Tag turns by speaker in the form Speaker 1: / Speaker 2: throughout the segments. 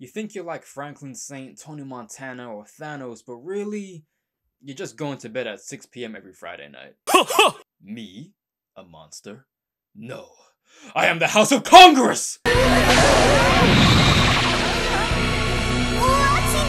Speaker 1: You think you're like Franklin Saint, Tony Montana, or Thanos, but really, you're just going to bed at 6 p.m. every Friday night. Me? A monster? No. I am the House of Congress!
Speaker 2: What's he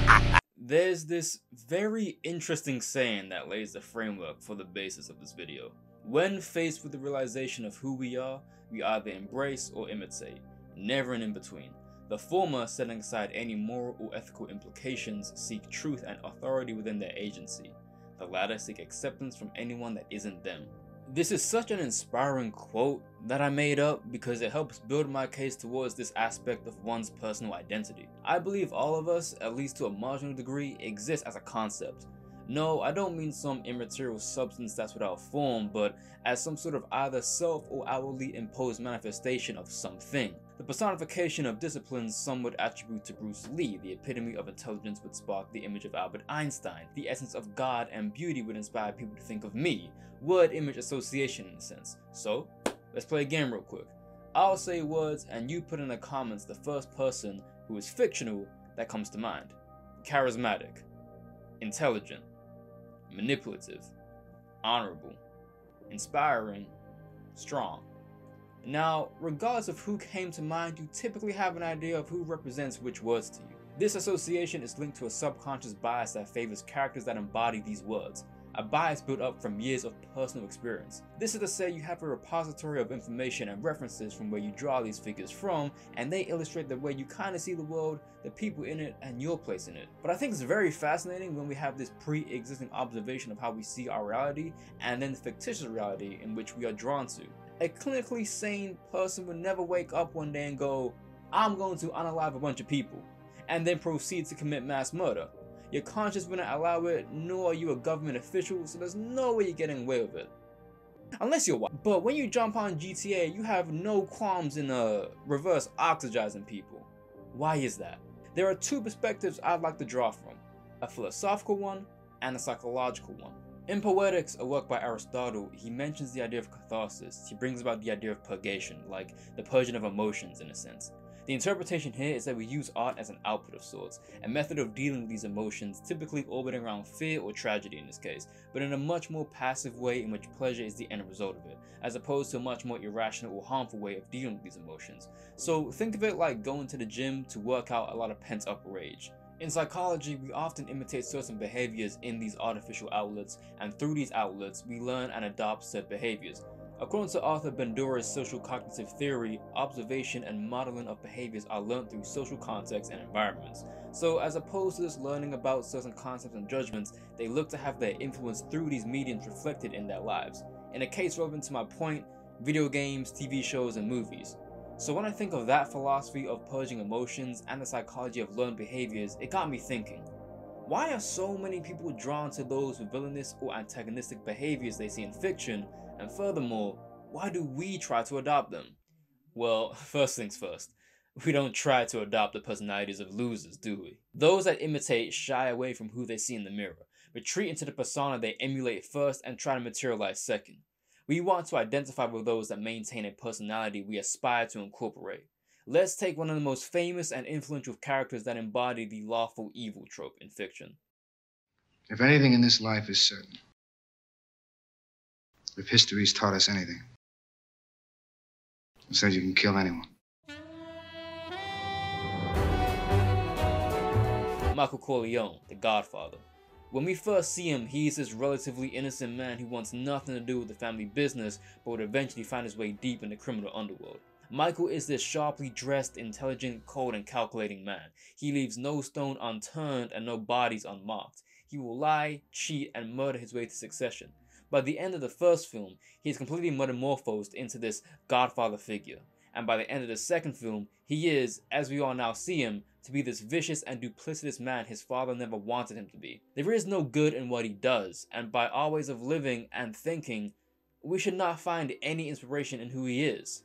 Speaker 2: doing?
Speaker 1: There's this very interesting saying that lays the framework for the basis of this video. When faced with the realization of who we are, we either embrace or imitate, never an in-between. The former, setting aside any moral or ethical implications, seek truth and authority within their agency. The latter seek acceptance from anyone that isn't them. This is such an inspiring quote that I made up because it helps build my case towards this aspect of one's personal identity. I believe all of us, at least to a marginal degree, exist as a concept. No, I don't mean some immaterial substance that's without form, but as some sort of either self or outwardly imposed manifestation of something. The personification of disciplines some would attribute to Bruce Lee, the epitome of intelligence would spark the image of Albert Einstein, the essence of God and beauty would inspire people to think of me, word image association in a sense. So, let's play a game real quick. I'll say words and you put in the comments the first person who is fictional that comes to mind. Charismatic, intelligent, manipulative, honorable, inspiring, strong. Now, regardless of who came to mind, you typically have an idea of who represents which words to you. This association is linked to a subconscious bias that favors characters that embody these words, a bias built up from years of personal experience. This is to say you have a repository of information and references from where you draw these figures from, and they illustrate the way you kind of see the world, the people in it, and your place in it. But I think it's very fascinating when we have this pre-existing observation of how we see our reality, and then the fictitious reality in which we are drawn to. A clinically sane person would never wake up one day and go, I'm going to unalive a bunch of people, and then proceed to commit mass murder. Your conscience wouldn't allow it, nor are you a government official, so there's no way you're getting away with it. Unless you're white. But when you jump on GTA, you have no qualms in uh, reverse oxygizing people. Why is that? There are two perspectives I'd like to draw from, a philosophical one and a psychological one. In Poetics, a work by Aristotle, he mentions the idea of catharsis. He brings about the idea of purgation, like the purging of emotions in a sense. The interpretation here is that we use art as an output of sorts, a method of dealing with these emotions typically orbiting around fear or tragedy in this case, but in a much more passive way in which pleasure is the end result of it, as opposed to a much more irrational or harmful way of dealing with these emotions. So think of it like going to the gym to work out a lot of pent up rage. In psychology, we often imitate certain behaviors in these artificial outlets, and through these outlets, we learn and adopt said behaviors. According to Arthur Bandura's social cognitive theory, observation and modeling of behaviors are learned through social contexts and environments. So as opposed to just learning about certain concepts and judgments, they look to have their influence through these mediums reflected in their lives. In a case relevant to my point, video games, TV shows, and movies. So when I think of that philosophy of purging emotions and the psychology of learned behaviors, it got me thinking. Why are so many people drawn to those with villainous or antagonistic behaviors they see in fiction and furthermore, why do we try to adopt them? Well, first things first, we don't try to adopt the personalities of losers, do we? Those that imitate shy away from who they see in the mirror, retreat into the persona they emulate first and try to materialize second. We want to identify with those that maintain a personality we aspire to incorporate. Let's take one of the most famous and influential characters that embody the lawful evil trope in fiction.
Speaker 3: If anything in this life is certain, if history's taught us anything, it says you can kill anyone.
Speaker 1: Michael Corleone, the Godfather. When we first see him, he's this relatively innocent man who wants nothing to do with the family business, but would eventually find his way deep in the criminal underworld. Michael is this sharply dressed, intelligent, cold, and calculating man. He leaves no stone unturned and no bodies unmarked. He will lie, cheat, and murder his way to succession. By the end of the first film, he is completely metamorphosed into this godfather figure. And by the end of the second film, he is, as we all now see him, to be this vicious and duplicitous man his father never wanted him to be. There is no good in what he does, and by our ways of living and thinking, we should not find any inspiration in who he is.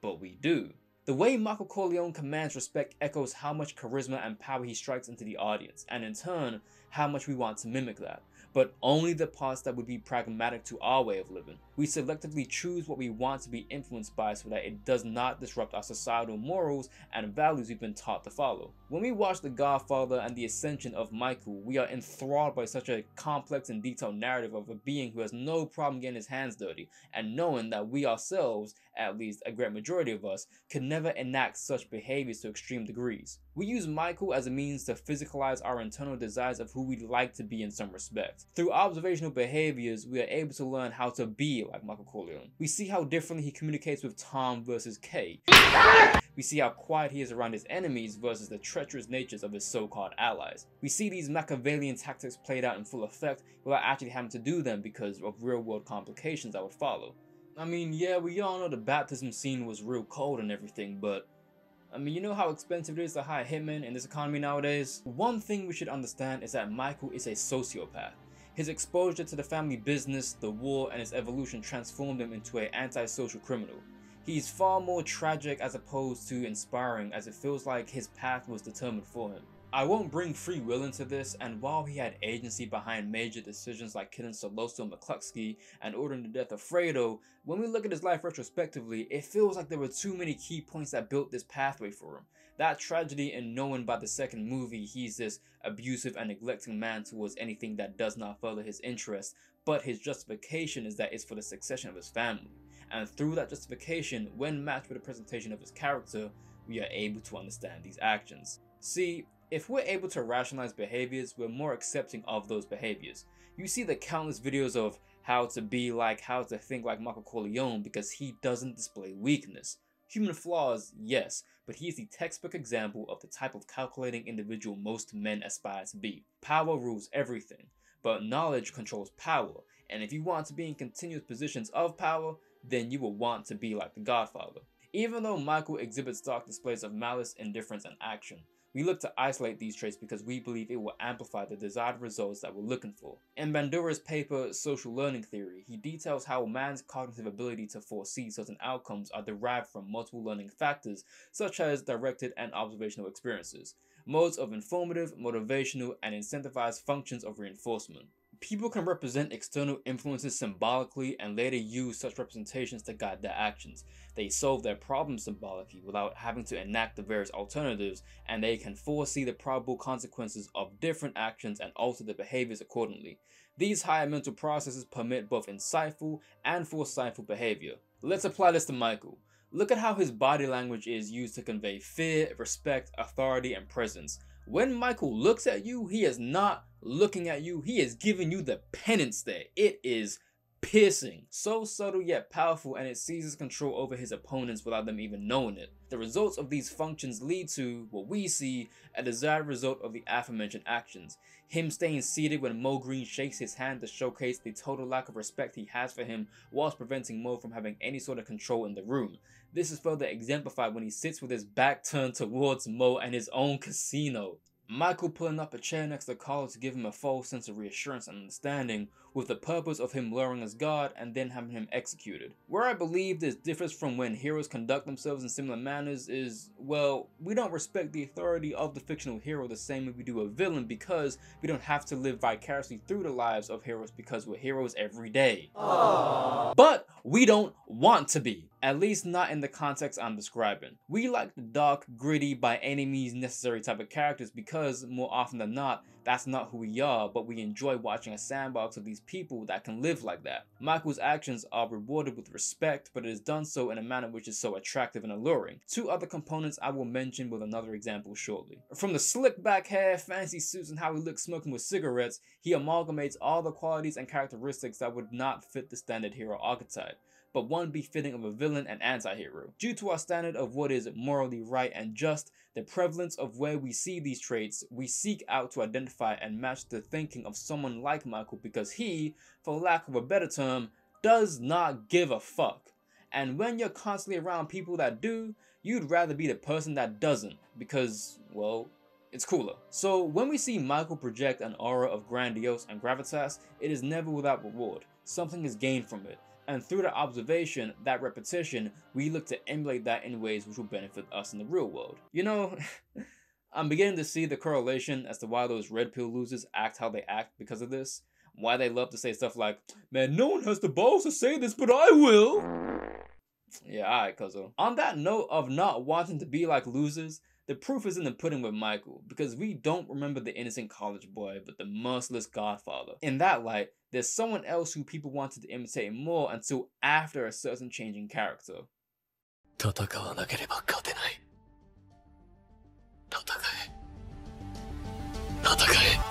Speaker 1: But we do. The way Michael Corleone commands respect echoes how much charisma and power he strikes into the audience, and in turn, how much we want to mimic that. but only the parts that would be pragmatic to our way of living. We selectively choose what we want to be influenced by so that it does not disrupt our societal morals and values we've been taught to follow. When we watch The Godfather and the ascension of Michael, we are enthralled by such a complex and detailed narrative of a being who has no problem getting his hands dirty, and knowing that we ourselves, at least a great majority of us, could never enact such behaviors to extreme degrees. We use Michael as a means to physicalize our internal desires of who we'd like to be in some respect. Through observational behaviors, we are able to learn how to be like Michael Corleone. We see how differently he communicates with Tom versus Kay. We see how quiet he is around his enemies versus the treacherous natures of his so-called allies. We see these Machiavellian tactics played out in full effect without actually having to do them because of real-world complications that would follow. I mean, yeah, we all know the baptism scene was real cold and everything, but I mean, you know how expensive it is to hire hitmen in this economy nowadays? One thing we should understand is that Michael is a sociopath. His exposure to the family business, the war, and its evolution transformed him into an antisocial criminal. He's far more tragic as opposed to inspiring as it feels like his path was determined for him. I won't bring free will into this, and while he had agency behind major decisions like killing Sollozzo McCluskey and ordering the death of Fredo, when we look at his life retrospectively, it feels like there were too many key points that built this pathway for him. That tragedy and knowing by the second movie he's this abusive and neglecting man towards anything that does not further his interests, but his justification is that it's for the succession of his family. And through that justification, when matched with a presentation of his character, we are able to understand these actions. See, if we're able to rationalize behaviors, we're more accepting of those behaviors. You see the countless videos of how to be like, how to think like Michael Corleone because he doesn't display weakness. Human flaws, yes, but he is the textbook example of the type of calculating individual most men aspire to be. Power rules everything, but knowledge controls power, and if you want to be in continuous positions of power, then you will want to be like the Godfather. Even though Michael exhibits dark displays of malice, indifference, and action, we look to isolate these traits because we believe it will amplify the desired results that we're looking for. In Bandura's paper, Social Learning Theory, he details how man's cognitive ability to foresee certain outcomes are derived from multiple learning factors, such as directed and observational experiences, modes of informative, motivational, and incentivized functions of reinforcement. People can represent external influences symbolically and later use such representations to guide their actions. They solve their problems symbolically without having to enact the various alternatives, and they can foresee the probable consequences of different actions and alter their behaviors accordingly. These higher mental processes permit both insightful and foresightful behavior. Let's apply this to Michael. Look at how his body language is used to convey fear, respect, authority, and presence. When Michael looks at you, he is not looking at you. He is giving you the penance there. It is piercing, so subtle yet powerful, and it seizes control over his opponents without them even knowing it. The results of these functions lead to, what we see, a desired result of the aforementioned actions. Him staying seated when Moe Greene shakes his hand to showcase the total lack of respect he has for him whilst preventing Moe from having any sort of control in the room. This is further exemplified when he sits with his back turned towards Moe and his own casino. Michael pulling up a chair next to Carlo to give him a false sense of reassurance and understanding, with the purpose of him lowering his guard and then having him executed. Where I believe this differs from when heroes conduct themselves in similar manners is, well, we don't respect the authority of the fictional hero the same way we do a villain because we don't have to live vicariously through the lives of heroes because we're heroes every day. Aww. But we don't want to be. At least not in the context I'm describing. We like the dark, gritty, by any means necessary type of characters because, more often than not, that's not who we are, but we enjoy watching a sandbox of these people that can live like that. Michael's actions are rewarded with respect, but it is done so in a manner which is so attractive and alluring. Two other components I will mention with another example shortly. From the slick back hair, fancy suits, and how he looks smoking with cigarettes, he amalgamates all the qualities and characteristics that would not fit the standard hero archetype but one befitting of a villain and anti-hero. Due to our standard of what is morally right and just, the prevalence of where we see these traits, we seek out to identify and match the thinking of someone like Michael because he, for lack of a better term, does not give a fuck. And when you're constantly around people that do, you'd rather be the person that doesn't because, well, it's cooler. So when we see Michael project an aura of grandiose and gravitas, it is never without reward. Something is gained from it. And through that observation, that repetition, we look to emulate that in ways which will benefit us in the real world. You know, I'm beginning to see the correlation as to why those red pill losers act how they act because of this. why they love to say stuff like, man, no one has the balls to say this, but I will. Yeah, alright, cuzzo. On that note of not wanting to be like losers, the proof is in the pudding with Michael, because we don't remember the innocent college boy, but the merciless godfather. In that light, there's someone else who people wanted to imitate more until after a certain change in character. 戦わなければ勝てない戦え戦え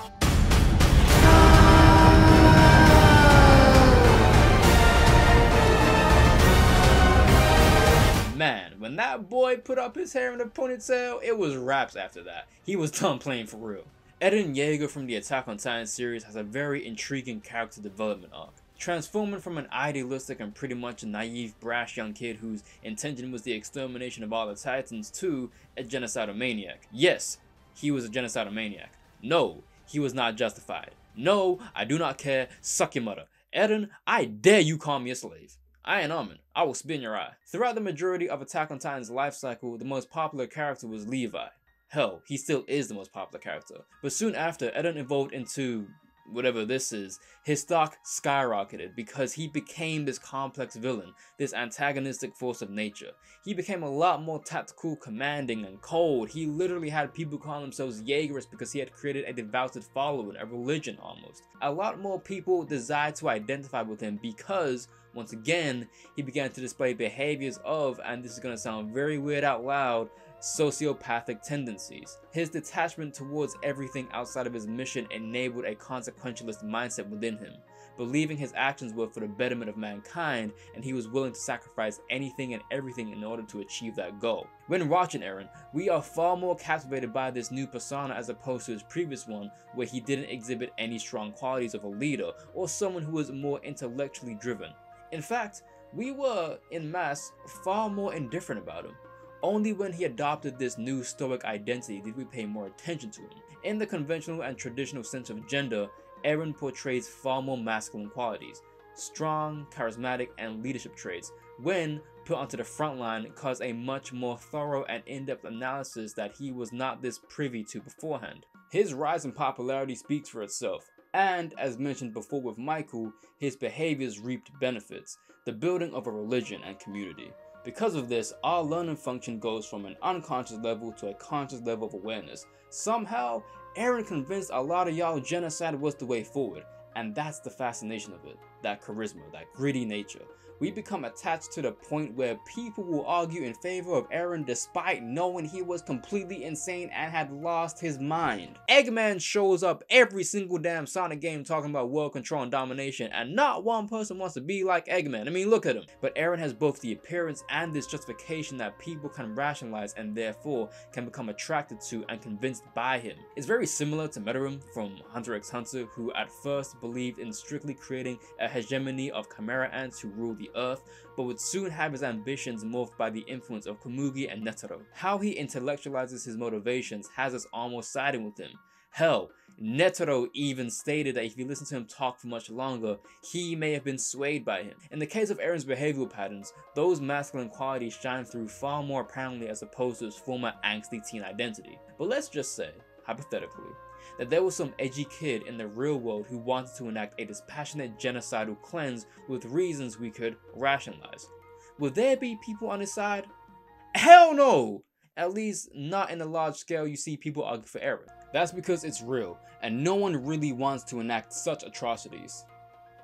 Speaker 1: Man, when that boy put up his hair in a ponytail, it was raps after that. He was done playing for real. Eren Yeager from the Attack on Titan series has a very intriguing character development arc. Transforming from an idealistic and pretty much a naive, brash young kid whose intention was the extermination of all the Titans to a genocidal maniac. Yes, he was a genocidal maniac. No, he was not justified. No, I do not care. Suck your mother. Eren, I dare you call me a slave. I ain't Armin. I will spin your eye. Throughout the majority of Attack on Titan's life cycle, the most popular character was Levi. Hell, he still is the most popular character. But soon after, Eren evolved into whatever this is, his stock skyrocketed because he became this complex villain, this antagonistic force of nature. He became a lot more tactical, commanding, and cold. He literally had people call themselves Jaegerists because he had created a devoted following, a religion almost. A lot more people desired to identify with him because once again, he began to display behaviors of, and this is going to sound very weird out loud, sociopathic tendencies. His detachment towards everything outside of his mission enabled a consequentialist mindset within him, believing his actions were for the betterment of mankind and he was willing to sacrifice anything and everything in order to achieve that goal. When watching Eren, we are far more captivated by this new persona as opposed to his previous one where he didn't exhibit any strong qualities of a leader or someone who was more intellectually driven. In fact, we were, in mass, far more indifferent about him. Only when he adopted this new stoic identity did we pay more attention to him. In the conventional and traditional sense of gender, Eren portrays far more masculine qualities, strong, charismatic, and leadership traits, when put onto the front line caused a much more thorough and in-depth analysis that he was not this privy to beforehand. His rise in popularity speaks for itself, and as mentioned before with Michael, his behaviors reaped benefits, the building of a religion and community. Because of this, our learning function goes from an unconscious level to a conscious level of awareness. Somehow, Eren convinced a lot of y'all genocide was the way forward, and that's the fascination of it, that charisma, that gritty nature we become attached to the point where people will argue in favor of Eren despite knowing he was completely insane and had lost his mind. Eggman shows up every single damn Sonic game talking about world control and domination and not one person wants to be like Eggman. I mean look at him. But Eren has both the appearance and this justification that people can rationalize and therefore can become attracted to and convinced by him. It's very similar to Meruem from Hunter x Hunter who at first believed in strictly creating a hegemony of chimera ants who rule the earth, but would soon have his ambitions morphed by the influence of Komugi and Netero. How he intellectualizes his motivations has us almost siding with him. Hell, Netero even stated that if you listen to him talk for much longer, he may have been swayed by him. In the case of Eren's behavioral patterns, those masculine qualities shine through far more apparently as opposed to his former angsty teen identity. But let's just say, hypothetically, that there was some edgy kid in the real world who wanted to enact a dispassionate genocidal cleanse with reasons we could rationalize. Would there be people on his side? Hell no! At least not in the large scale you see people argue for Eren. That's because it's real, and no one really wants to enact such atrocities.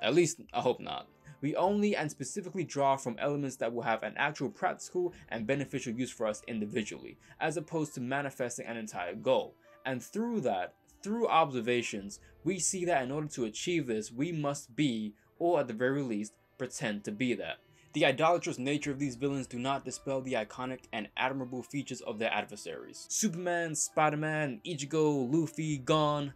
Speaker 1: At least, I hope not. We only and specifically draw from elements that will have an actual practical and beneficial use for us individually, as opposed to manifesting an entire goal. And through that, through observations, we see that in order to achieve this, we must be, or at the very least, pretend to be that. The idolatrous nature of these villains do not dispel the iconic and admirable features of their adversaries. Superman, Spider-Man, Ichigo, Luffy, Gon,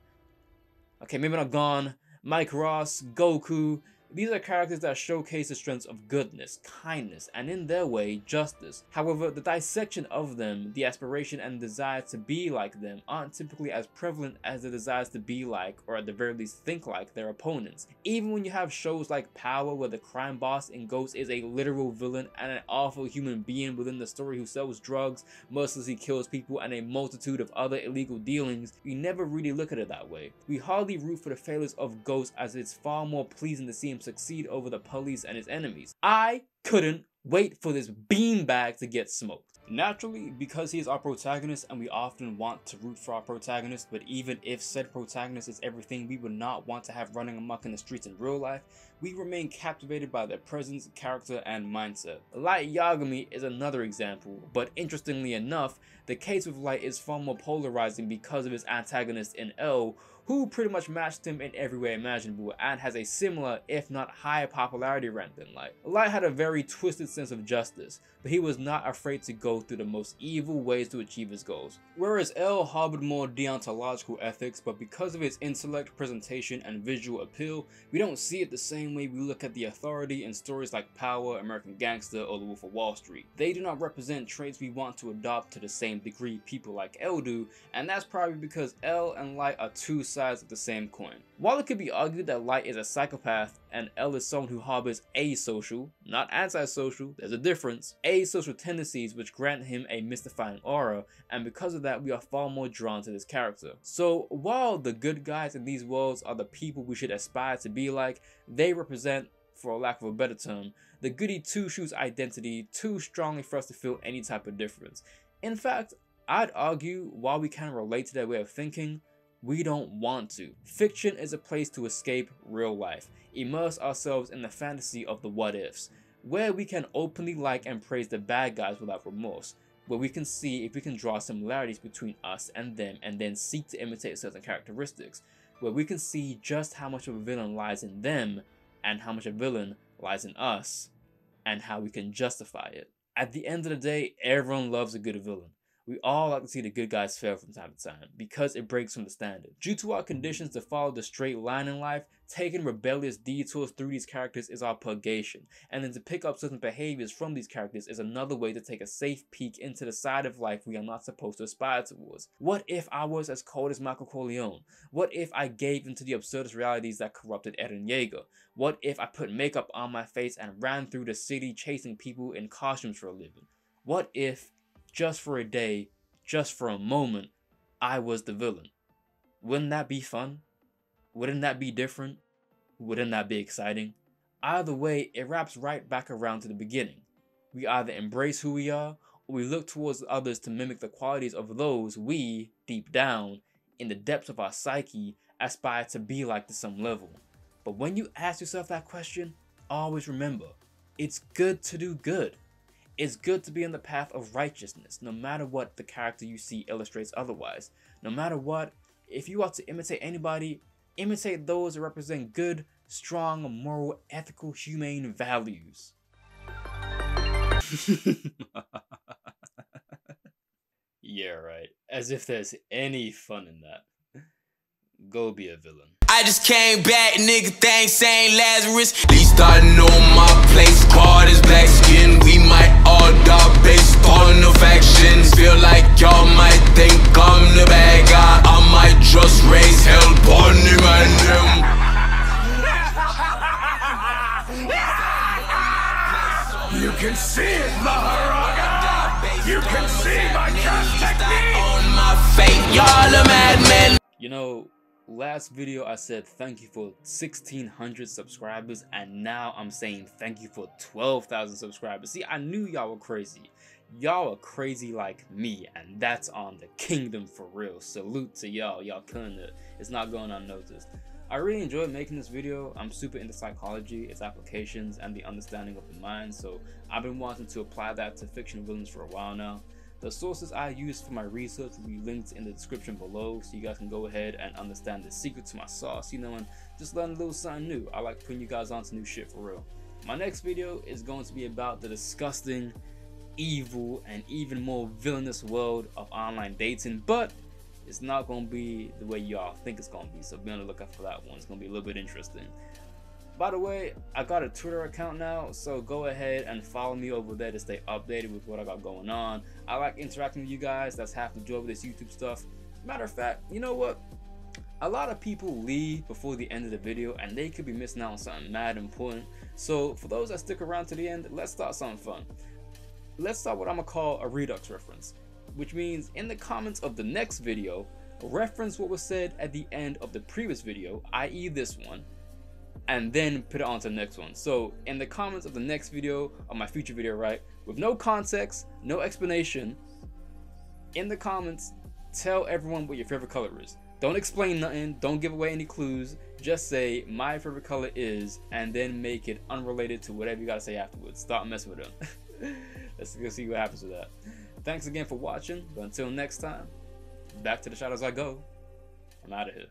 Speaker 1: okay maybe not Gon, Mike Ross, Goku, These are characters that showcase the strengths of goodness, kindness, and in their way, justice. However, the dissection of them, the aspiration and desire to be like them, aren't typically as prevalent as the desires to be like, or at the very least think like, their opponents. Even when you have shows like Power where the crime boss in Ghost is a literal villain and an awful human being within the story who sells drugs, mercilessly kills people, and a multitude of other illegal dealings, we never really look at it that way. We hardly root for the failures of Ghost as it's far more pleasing to see him succeed over the police and his enemies. I couldn't wait for this beanbag to get smoked. Naturally, because he is our protagonist and we often want to root for our protagonist, but even if said protagonist is everything we would not want to have running amok in the streets in real life, we remain captivated by their presence, character, and mindset. Light Yagami is another example, but interestingly enough, the case with Light is far more polarizing because of his antagonist in L, who pretty much matched him in every way imaginable and has a similar, if not higher popularity rank than Light. Light had a very twisted sense of justice, but he was not afraid to go through the most evil ways to achieve his goals. Whereas L harbored more deontological ethics, but because of his intellect, presentation, and visual appeal, we don't see it the same way we look at the authority in stories like Power, American Gangster, or The Wolf of Wall Street. They do not represent traits we want to adopt to the same degree people like L do, and that's probably because L and Light are two sides of the same coin. While it could be argued that Light is a psychopath and L is someone who harbors asocial, not antisocial, there's a difference, asocial tendencies which grant him a mystifying aura, and because of that we are far more drawn to this character. So while the good guys in these worlds are the people we should aspire to be like, they represent, for lack of a better term, the goody two-shoes identity too strongly for us to feel any type of difference. In fact, I'd argue while we can relate to their way of thinking, we don't want to. Fiction is a place to escape real life, immerse ourselves in the fantasy of the what ifs, where we can openly like and praise the bad guys without remorse, where we can see if we can draw similarities between us and them and then seek to imitate certain characteristics, where we can see just how much of a villain lies in them and how much a villain lies in us and how we can justify it. At the end of the day, everyone loves a good villain. We all like to see the good guys fail from time to time because it breaks from the standard. Due to our conditions to follow the straight line in life, taking rebellious detours through these characters is our purgation, and then to pick up certain behaviors from these characters is another way to take a safe peek into the side of life we are not supposed to aspire towards. What if I was as cold as Michael Corleone? What if I gave into the absurdist realities that corrupted Eren Yeager? What if I put makeup on my face and ran through the city chasing people in costumes for a living? What if just for a day, just for a moment, I was the villain. Wouldn't that be fun? Wouldn't that be different? Wouldn't that be exciting? Either way, it wraps right back around to the beginning. We either embrace who we are, or we look towards others to mimic the qualities of those we, deep down, in the depths of our psyche, aspire to be like to some level. But when you ask yourself that question, always remember, it's good to do good. It's good to be on the path of righteousness, no matter what the character you see illustrates otherwise. No matter what, if you are to imitate anybody, imitate those that represent good, strong, moral, ethical, humane values. yeah, right. As if there's any fun in that. Go be a villain.
Speaker 2: I just came back, nigga, thanks, saying Lazarus. Least I know my place, card is black skin. We all die based on the factions. Feel like y'all might think I'm the bad guy. I might just raise hell upon him and them. You can see it, Mahoraga! You can see my cursed technique! On my fate, y'all are madmen!
Speaker 1: You know, last video I said thank you for 1600 subscribers and now I'm saying thank you for 12,000 subscribers. See, I knew y'all were crazy. Y'all are crazy like me and that's on the kingdom for real. Salute to y'all. Y'all killing it. It's not going unnoticed. I really enjoyed making this video. I'm super into psychology, its applications, and the understanding of the mind, so I've been wanting to apply that to fiction villains for a while now. The sources I used for my research will be linked in the description below so you guys can go ahead and understand the secret to my sauce, you know, and just learn a little something new. I like putting you guys onto new shit for real. My next video is going to be about the disgusting, evil, and even more villainous world of online dating, but it's not going to be the way y'all think it's going to be, so be on the lookout for that one. It's going to be a little bit interesting. By the way, I got a Twitter account now, so go ahead and follow me over there to stay updated with what I got going on. I like interacting with you guys. That's half the joy of this YouTube stuff. Matter of fact, you know what? A lot of people leave before the end of the video and they could be missing out on something mad important. So for those that stick around to the end, let's start something fun. Let's start what I'm gonna call a Redux reference, which means in the comments of the next video, reference what was said at the end of the previous video, i.e. this one, and then put it on to the next one. So in the comments of the next video, or my future video, right, with no context, no explanation, in the comments, tell everyone what your favorite color is. Don't explain nothing, don't give away any clues, just say my favorite color is, and then make it unrelated to whatever you gotta say afterwards. Stop messing with them. Let's go see what happens with that. Thanks again for watching, but until next time, back to the shadows I go. I'm out of here.